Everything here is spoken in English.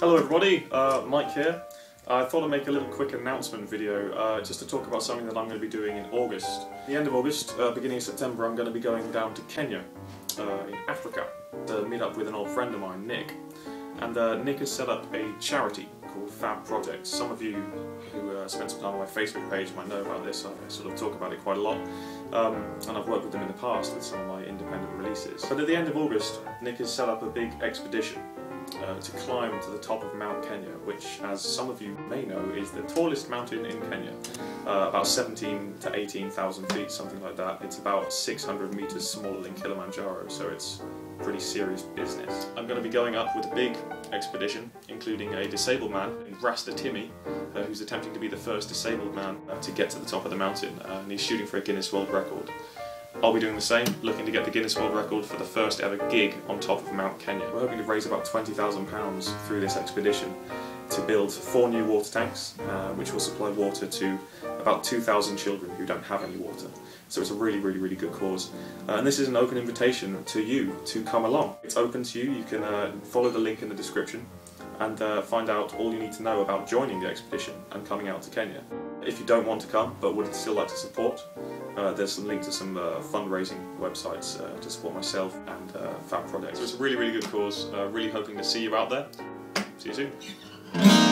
Hello everybody, uh, Mike here. I thought I'd make a little quick announcement video uh, just to talk about something that I'm going to be doing in August. The end of August, uh, beginning of September, I'm going to be going down to Kenya, uh, in Africa, to meet up with an old friend of mine, Nic. And uh, Nic has set up a charity called Fab Projects. Some of you who uh, spent some time on my Facebook page might know about this. I sort of talk about it quite a lot. Um, and I've worked with them in the past with some of my independent releases. But at the end of August, Nic has set up a big expedition uh, to climb to the top of Mount Kenya, which, as some of you may know, is the tallest mountain in Kenya. Uh, about 17 to 18,000 feet, something like that. It's about 600 meters smaller than Kilimanjaro, so it's pretty serious business. I'm going to be going up with a big expedition, including a disabled man Rasta Timmy, uh, who's attempting to be the first disabled man uh, to get to the top of the mountain, uh, and he's shooting for a Guinness World Record. I'll be doing the same, looking to get the Guinness World Record for the first ever gig on top of Mount Kenya. We're hoping to raise about £20,000 through this expedition to build four new water tanks, uh, which will supply water to about 2,000 children who don't have any water. So it's a really, really, really good cause. Uh, and this is an open invitation to you to come along. It's open to you, you can uh, follow the link in the description and uh, find out all you need to know about joining the expedition and coming out to Kenya. If you don't want to come but would still like to support, uh, there's some link to some uh, fundraising websites uh, to support myself and uh, Fab Projects. So it's a really, really good cause. Uh, really hoping to see you out there. See you soon.